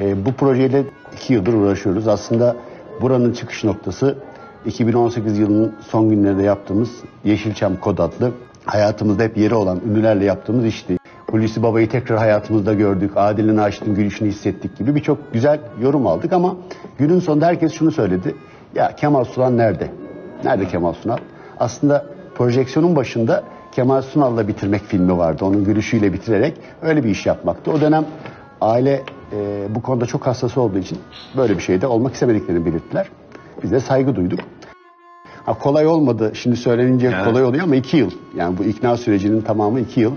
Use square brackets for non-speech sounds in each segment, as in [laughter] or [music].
E, bu projeyle iki yıldır uğraşıyoruz. Aslında buranın çıkış noktası 2018 yılının son günlerinde yaptığımız Yeşilçam Kod adlı hayatımızda hep yeri olan ünlülerle yaptığımız işti. Hulusi Baba'yı tekrar hayatımızda gördük. Adile Naşit'in gülüşünü hissettik gibi birçok güzel yorum aldık ama günün sonunda herkes şunu söyledi. Ya Kemal Sunal nerede? Nerede Kemal Sunal? Aslında projeksiyonun başında Kemal Sunal'la bitirmek filmi vardı. Onun gülüşüyle bitirerek öyle bir iş yapmaktı. O dönem aile e, bu konuda çok hassas olduğu için böyle bir şeyde olmak istemediklerini belirttiler. Biz de saygı duyduk. Ha, kolay olmadı. Şimdi söylenince kolay oluyor ama iki yıl. Yani bu ikna sürecinin tamamı iki yıl.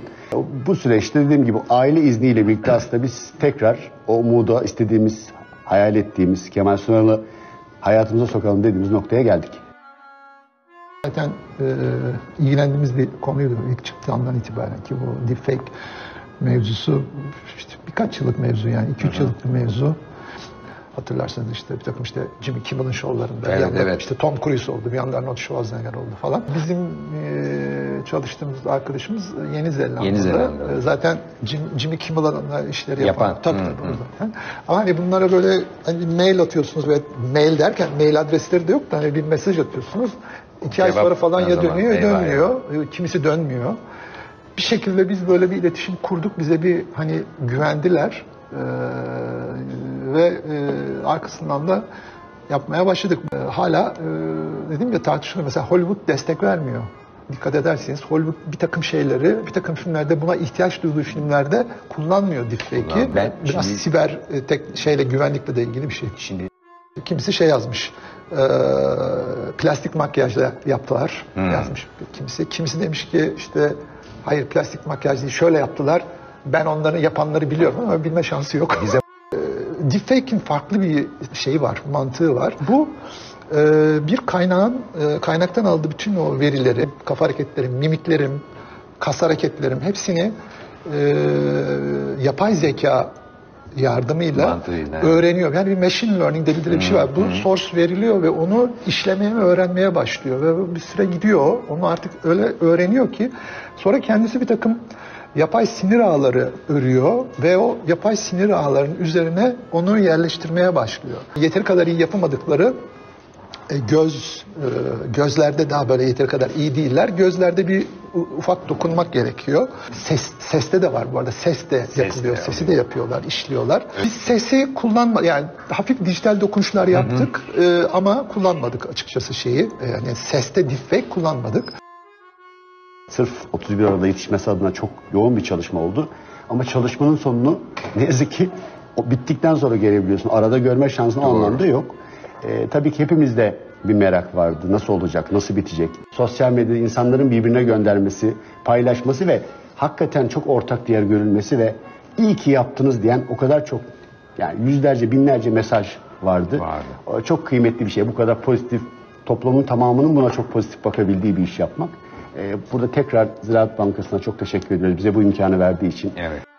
Bu süreçte dediğim gibi aile izniyle birlikte aslında biz tekrar o umuda istediğimiz, hayal ettiğimiz Kemal Sunal'ı hayatımıza sokalım dediğimiz noktaya geldik. Zaten e, ilgilendiğimiz bir konuydu ilk çıktığı andan itibaren ki bu deepfake mevzusu işte birkaç yıllık mevzu yani 2-3 yıllık bir mevzu. Hatırlarsanız işte bir takım işte Jimmy Kimmel'ın şovlarında bir Evet, yandan evet. işte Tom Cruise oldu bir yandan Arnold Schwarzenegger oldu falan. Bizim e, çalıştığımız arkadaşımız Yeni Zelanda'da. Yeni Zelanda. E, zaten Jim, Jimmy Kimmel'ın işleri yapan. Yapan. Tabii tabii zaten. Ama hani bunlara böyle hani mail atıyorsunuz ve mail derken mail adresleri de yok da hani bir mesaj atıyorsunuz. İki ay Cevap sonra falan ya dönüyor ya dönmüyor. Kimisi dönmüyor. Bir şekilde biz böyle bir iletişim kurduk. Bize bir hani güvendiler. Ee, ve e, arkasından da yapmaya başladık. Ee, hala e, dedim ya tartışılıyor. Mesela Hollywood destek vermiyor. Dikkat ederseniz Hollywood bir takım şeyleri, bir takım filmlerde buna ihtiyaç duyduğu filmlerde kullanmıyor deepfake'i. Biraz şimdi- siber e, tek şeyle güvenlikle de ilgili bir şey. Şimdi Kimisi şey yazmış. E, plastik makyajla yaptılar Hmm. yazmış kimisi. Kimisi demiş ki işte hayır plastik makyaj değil şöyle yaptılar. Ben onların yapanları biliyorum ama bilme şansı yok. Bize [laughs] Deepfake'in farklı bir şeyi var, mantığı var. Bu e, bir kaynağın e, kaynaktan aldığı bütün o verileri, kafa hareketlerim, mimiklerim, kas hareketlerim hepsini e, yapay zeka yardımıyla Mantığıyla. öğreniyor. Yani bir machine learning dedikleri bir şey var. Bu source veriliyor ve onu işlemeye ve öğrenmeye başlıyor. Ve bir süre gidiyor. Onu artık öyle öğreniyor ki sonra kendisi bir takım yapay sinir ağları örüyor ve o yapay sinir ağlarının üzerine onu yerleştirmeye başlıyor. Yeteri kadar iyi yapamadıkları e, göz e, gözlerde daha böyle yeteri kadar iyi değiller. Gözlerde bir ufak dokunmak gerekiyor. Ses seste de var bu arada. Ses de yapılıyor. de Sesi de yapıyorlar, işliyorlar. Biz sesi kullanma yani hafif dijital dokunuşlar yaptık e, ama kullanmadık açıkçası şeyi. E, Yani seste deepfake kullanmadık. Sırf 31 Aralık'ta yetişmesi adına çok yoğun bir çalışma oldu. Ama çalışmanın sonunu ne yazık ki o bittikten sonra görebiliyorsun. Arada görme şansın o anlamda yok. Ee, tabii ki hepimizde bir merak vardı. Nasıl olacak, nasıl bitecek? Sosyal medyada insanların birbirine göndermesi, paylaşması ve hakikaten çok ortak değer görülmesi ve iyi ki yaptınız diyen o kadar çok yani yüzlerce, binlerce mesaj vardı. Vardı. Çok kıymetli bir şey. Bu kadar pozitif, toplumun tamamının buna çok pozitif bakabildiği bir iş yapmak. Ee, burada tekrar Ziraat Bankası'na çok teşekkür ediyoruz. Bize bu imkanı verdiği için. evet.